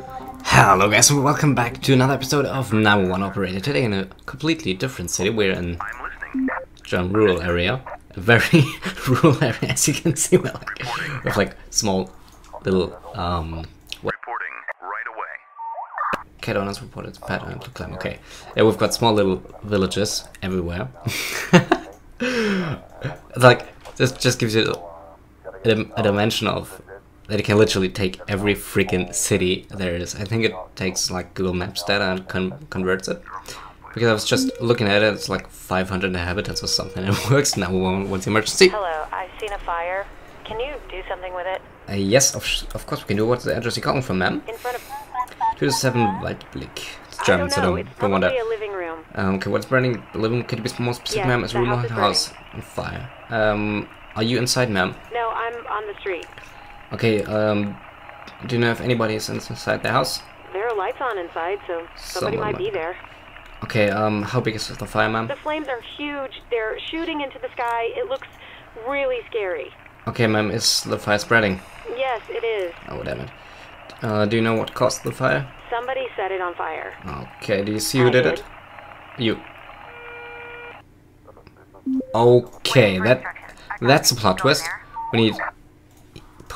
Hello guys and welcome back to another episode of 911 Operator. Today in a completely different city. We're in German rural area. A very rural area as you can see with like, with like small little um what Reporting right away. cat owners reported pattern to climb. Okay. Yeah, we've got small little villages everywhere. like this just gives you a, a dimension of that you can literally take every freaking city there is. I think it takes like Google Maps data and con- converts it. Because I was just looking at it, it's like 500 inhabitants or something. It works now once emergency. Hello, I've seen a fire. Can you do something with it? Uh, yes, of, of course we can do. What's the address you're calling from, ma'am? In front of. 27 Weitblick. It's German, so don't, don't want that. a living room. Um, okay, what's burning? Living? Can you be more specific, Yes, ma'am? It's a room or house house on fire. Um, are you inside, ma'am? No, I'm on the street. Okay, um, do you know if anybody is inside the house? There are lights on inside, so somebody Someone might be there. Okay, um, how big is the fire, ma'am? The flames are huge. They're shooting into the sky. It looks really scary. Okay, ma'am, is the fire spreading? Yes, it is. Oh, damn it. Uh, do you know what caused the fire? Somebody set it on fire. Okay, do you see who did did. it? You. Okay, that that's a plot twist. We need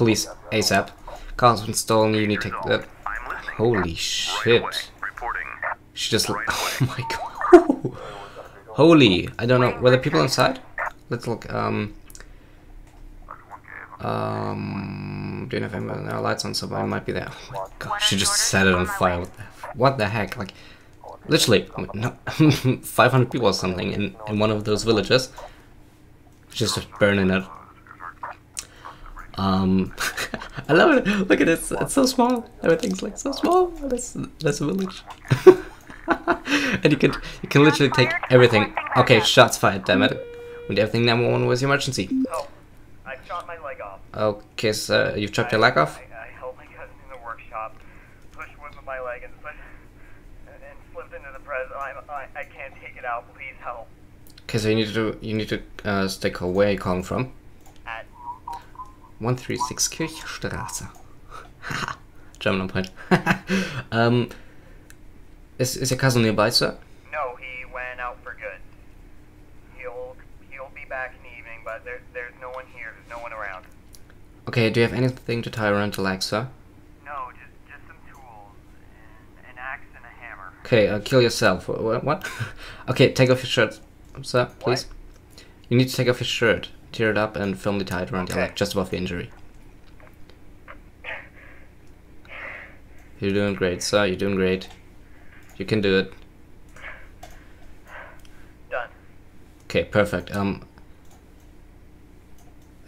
police ASAP. Cars been stolen, you need to take that. Holy shit. She just. Oh my god. Holy. I don't know. Were there people inside? Let's look. Um. Um. Do you know if anyone there are lights on? Somebody might be there. Oh my god. She just set it on fire. What the, what the heck? Like. Literally, no, 500 people or something in, in one of those villages. Just burning it. Um, I love it. Look at this. It's so small. Everything's like so small. That's that's a village. and you can you can literally take everything. Okay, shots fired. Damn it. With everything number one was emergency. Oh, I shot my leg off. Okay, so you've chopped your leg off. I, I helped my cousin in the workshop, pushed wood with my leg and slipped, and, and slipped into the press. I, I can't take it out. Please help. Okay, so you need to you need to uh, stick where are you calling from? At 136 Kirchstraße. Haha, German on point. um, is is your cousin nearby, sir? no, he went out for good. He'll he'll be back in the evening, but there, there's no one here. There's no one around. Okay, do you have anything to tie around the leg, sir? No, just just some tools, and an axe and a hammer. Okay, uh, kill yourself. What? what? okay, take off your shirt, sir, please. You need to take off your shirt, tear it up, and firmly tie it around your Okay. leg, just above the injury. You're doing great, sir. You're doing great. You can do it. Done. Okay, perfect. Um,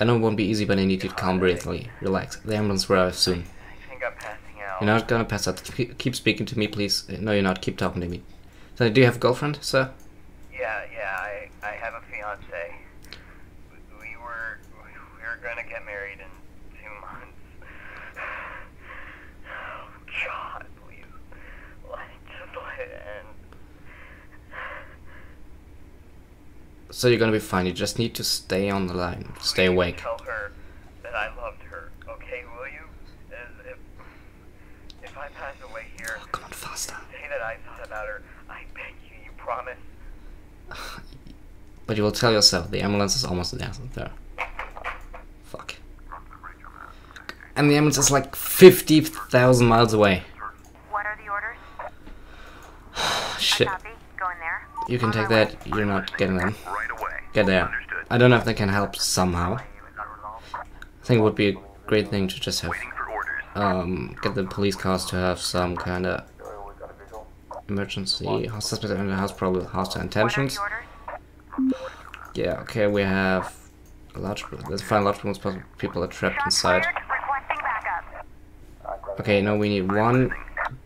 I know it won't be easy, but I need you to calm, breathly, relax. The ambulance will arrive soon. I think I'm passing out. You're not gonna pass out. Keep keep speaking to me, please. Uh, No, you're not. Keep talking to me. So, do you have a girlfriend, sir? Yeah, yeah, I, I have a fiance. We, we were we were gonna get married in two months. Oh God, please, let just let it end. So you're gonna be fine. You just need to stay on the line. Stay Please awake. Tell her that I loved her. Okay, will you? As if if I pass away here, Oh, come on, faster. say that I thought about her. I beg you. You promise? But you will tell yourself the ambulance is almost there. there. Fuck. And the ambulance is like 50,000 miles away. What are the orders? Shit. Copy. Going there. You can take that. You're not getting them. Right away. Get there. I don't know if they can help somehow. I think it would be a great thing to just have Waiting for orders. um, get the police cars to have some kind of emergency house suspect in the house, probably with hostile intentions. Yeah, okay, we have a large. Let's find large groups of people are trapped inside. fired. Requesting backup. Okay, now we need one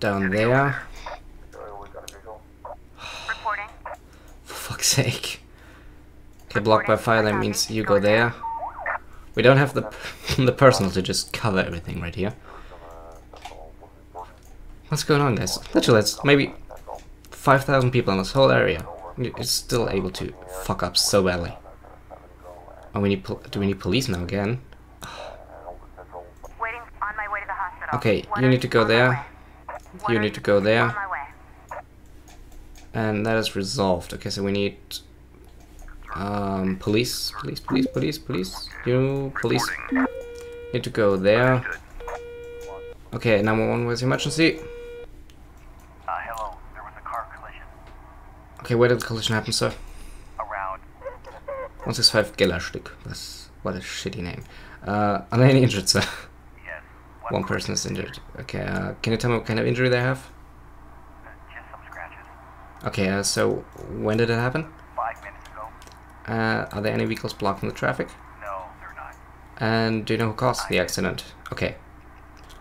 down there. Reporting. For fuck's sake. Okay, blocked by fire, that means you go there. We don't have the the personnel to just cover everything right here. What's going on, guys? Literally, it's maybe 5,000 people in this whole area. It's still able to fuck up so badly. Oh, we need pol- do we need police now again? Waiting on my way to the hospital. Okay, you need to go there. You need to go there. On my way. And that is resolved. Okay, so we need um, police, police, police, police, police. You police need to go there. Okay, number one was emergency. Uh, hello. There was a car collision Okay, where did the collision happen, sir? around. 165 Gellerstück. That's what a shitty name. Uh, are there any injured, sir? Yes. One person is injured. Okay, uh, can you tell me what kind of injury they have? Just some scratches. Okay, uh, so when did it happen? Five minutes ago. Uh, are there any vehicles blocking the traffic? No, they're not. And do you know who caused the accident? Okay.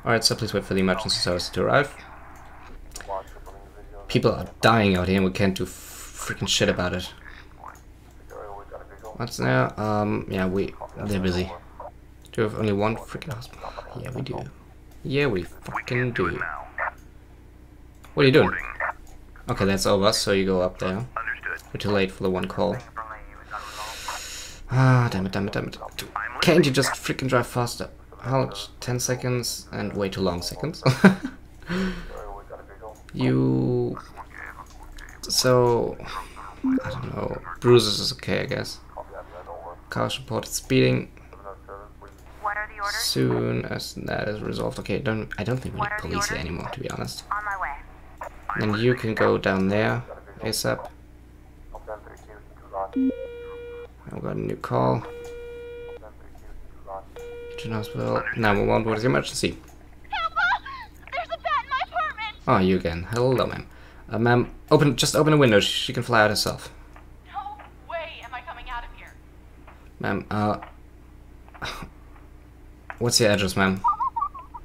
Alright, so please wait for the emergency service to arrive. People are dying out here and we can't do freaking shit about it. What's there? Um, yeah, we... they're busy. Do we have only one freaking hospital? Yeah, we do. Yeah, we fucking do. Now. What are you doing? Okay, that's over, so you go up there. Understood. We're too late for the one call. Ah, damn it, damn it, damn it. Can't you just freaking drive faster? How much? 10 seconds and way too long seconds. you. So. I don't know. Bruises is okay, I guess. Cars reported speeding. What are the orders? Soon as that is resolved. Okay, don't I don't think we need What are the police here anymore, to be honest. And you can go down there ASAP. I've got a new call. Kitchen Hospital. 911, what is your emergency? There's a bat in my apartment! Oh, you again. Hello, ma'am. Uh, ma'am, open, just open the window. She can fly out herself. No way am I coming out of here. Ma'am, uh... What's your address, ma'am?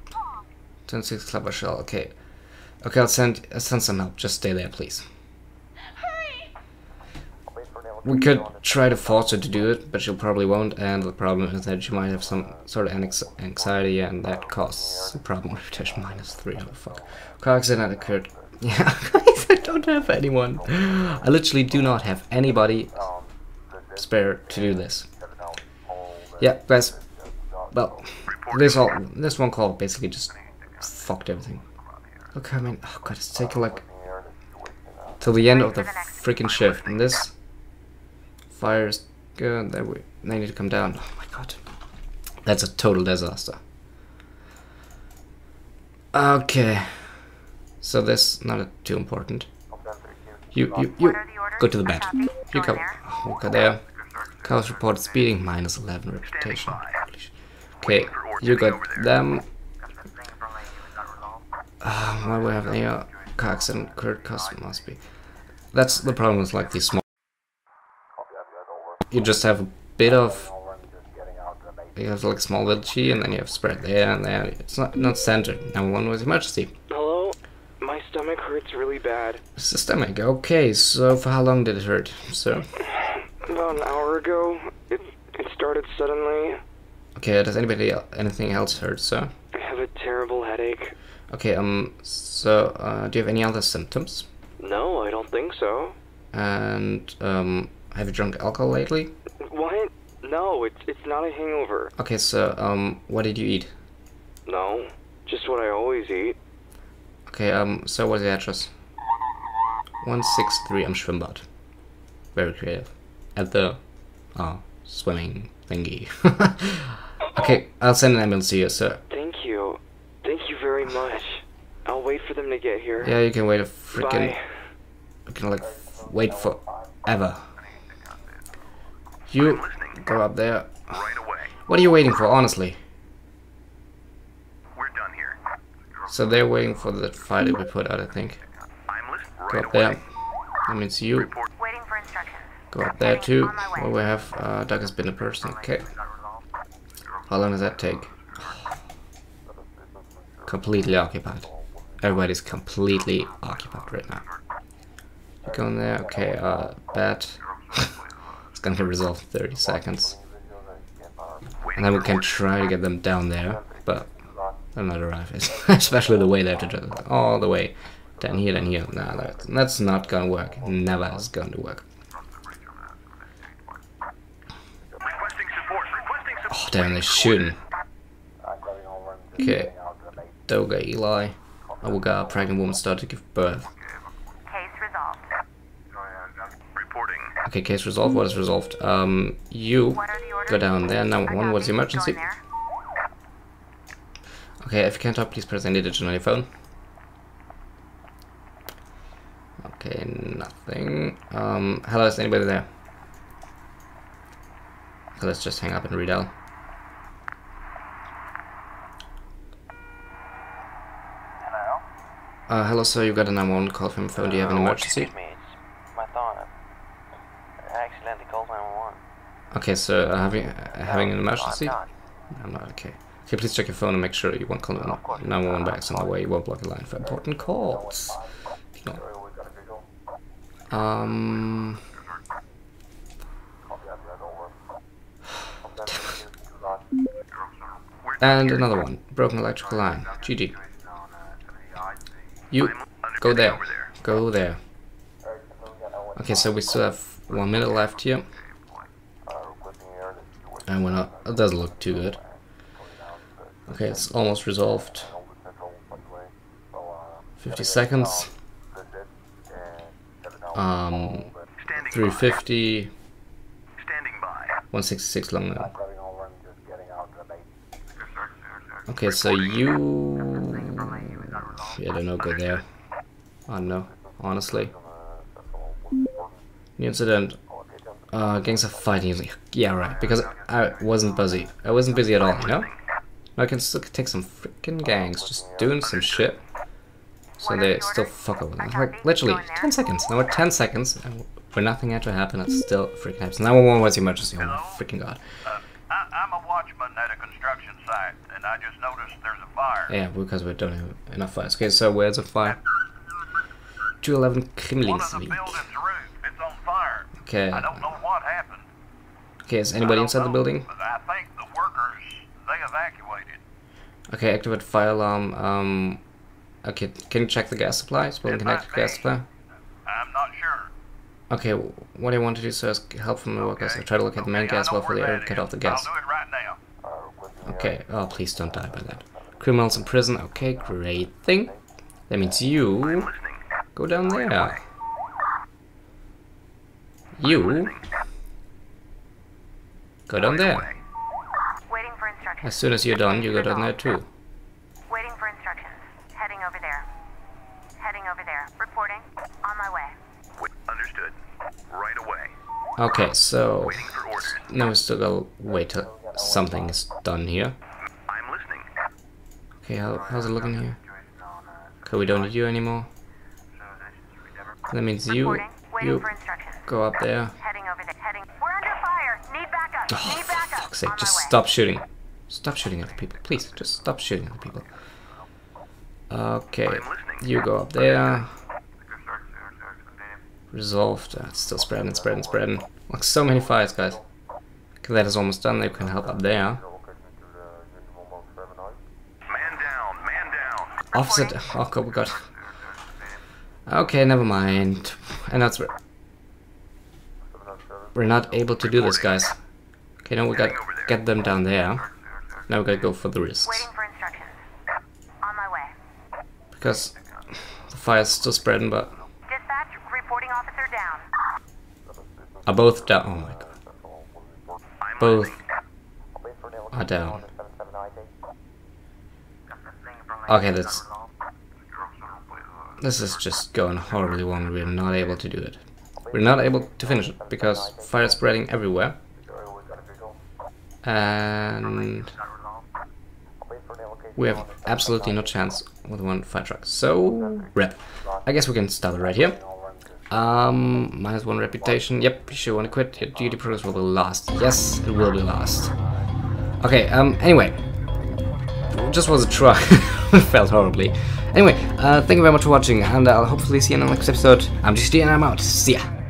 26 Clubber Shell, okay. Okay, I'll send, I'll send some help. Just stay there, please. We could try to force her to do it, but she'll probably won't, and the problem is that she might have some sort of anx- anxiety, and that causes a problem with reputation minus three. Oh, fuck. Car accident occurred. Yeah, I don't have anyone. I literally do not have anybody spare to do this. Yeah, guys. Well, this all this one call basically just fucked everything. Okay, I mean, oh god, it's taking like till the end of the freaking shift, and this fire is good. They we they need to come down. Oh my god, that's a total disaster. Okay, so this not too important. You you you go to the bed. You oh, there. Oh, go there. Cars reported speeding minus 11 reputation. Okay, you got them. Uh, we have here? Car accident, Kurt cost must be. That's the problem with like these small. You just have a bit of. You have like small villagy, and then you have spread there and there. It's not not centered. Number one was emergency. Hello? My stomach hurts really bad. Systemic. Okay, so for how long did it hurt, sir? About an hour ago, it it started suddenly. Okay, does anybody anything else hurt, sir? I have a terrible headache. Okay, um, so uh, do you have any other symptoms? No, I don't think so. And um, have you drunk alcohol lately? What? No, it's it's not a hangover. Okay, so um, what did you eat? No, just what I always eat. Okay, um, so what's the address? 163 am Schwimmbad. Very creative. At the, uh, swimming thingy. okay, I'll send an ambulance to you, sir you. Thank you very much. I'll wait for them to get here. Yeah, you can wait a freaking, Bye. you can like, wait forever. You go up there. Right away. What are you waiting for, honestly? We're done here. So they're waiting for the fire to be put out, I think. I'm listening. Go Right up away. there. That means you. Waiting for instructions. Go up there too. Where we have uh, Doug has been a person. Okay. How long does that take? Completely occupied. Everybody's completely occupied right now. You go in there. Okay. Uh, bat. it's gonna get resolved in 30 seconds. And then we can try to get them down there, but they'll not arrive. Especially the way they have to drive all the way down here, down here. Nah, that, that's not gonna work. Never is to work. Oh damn, they're shooting. Okay. Doga Eli. Awuga, pregnant woman started to give birth. Case resolved. Reporting. Okay, case resolved. What is resolved? Um, you What are the orders? go down there. Now, one. What's the emergency? Okay, if you can't talk, please press any digit on your phone. Okay, nothing. Um, hello, is anybody there? Okay, let's just hang up and read out. Uh, hello, sir. You got a 911 call from phone. Do you have an emergency? Excuse me, it's my thought. I accidentally called 911. Okay, so uh, having uh, having an emergency? I'm not. I'm not okay. Okay, please check your phone and make sure you won't call 911 back on the way. You won't block the line for important calls. No. Um. And another one. Broken electrical line. GG. You go there. Go there. Okay, so we still have one minute left here. And we're not. It doesn't look too good. Okay, it's almost resolved. 50 seconds. Um, Standing 350, by. Standing by. 166 long now. Okay, so you. Yeah, they're no good there. I don't know, honestly. The incident. Uh, gangs are fighting. Yeah, right. Because I wasn't busy. I wasn't busy at all, you know? I can still take some freaking gangs just doing some shit. So they still fuck over them. Like, literally, 10 seconds. Now we're 10 seconds, and for nothing had to happen, it still freaking happens. Now one was the emergency. Oh my freaking god. Uh, I, I'm a watchman at a construction and I just noticed there's a fire. Yeah, because we don't have enough fires. Okay, so where's the fire? 211 One of the Kremlingsvik. building's roof, it's on fire. Okay. I don't know what happened. Okay, is anybody inside the building? I think the workers, they evacuated. Okay, activate fire alarm. Um, okay, can you check the gas supply? Is building It might connected to gas supply? I'm not sure. Okay, wh- what I want to do, sir, is help from the workers. I try to locate the main gas well for the air cut off the gas. I'll do it right now. Okay, oh, please don't die by that. Criminals in prison. Okay, great thing. That means you go down there. You go down there. Waiting for instructions. As soon as you're done, you go down there too. Waiting for instructions. Heading over there. Heading over there. Reporting. On my way. Wait, understood. Right away. Okay, so Waiting for orders. now we still gotta wait till something is done here. I'm listening. Okay, how, how's it looking here? Okay, we don't need you anymore. That means you, you go up there. Heading over there. Heading. We're under fire. Need backup. Oh, for fuck's sake, just stop shooting. Stop shooting at the people. Please, just stop shooting at the people. Okay, you go up there. Resolved. Uh, it's still spreading, spreading, spreading. Like so many fires, guys. Okay, that is almost done. They can help up there. Man down. Man down. Officer. Oh god, we got. Okay, never mind. And that's we're not able to do this, guys. Okay, now we got get them down there. Now we gotta go for the risks Waiting for instructions. On my way. because the fire's still spreading, but Dispatch. Reporting officer down. are both down. Oh my god, I'm both are down. Okay, that's this is just going horribly wrong. We're not able to do it. We're not able to finish it because fire is spreading everywhere. And we have absolutely no chance with one fire truck. So, rep. I guess we can stop it right here. Um, minus one reputation. Yep, you sure want to quit. Your duty progress will be lost. Yes, it will be lost. Okay, um, anyway. Just was a try. felt horribly. Anyway, uh, thank you very much for watching, and I'll hopefully see you in the next episode. I'm GCG and I'm out. See ya.